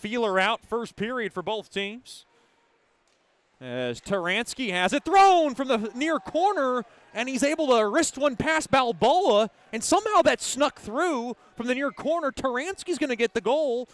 feeler out first period for both teams. As Turansky has it thrown from the near corner, and he's able to wrist one past Balboa, and somehow that snuck through from the near corner. Turansky's going to get the goal,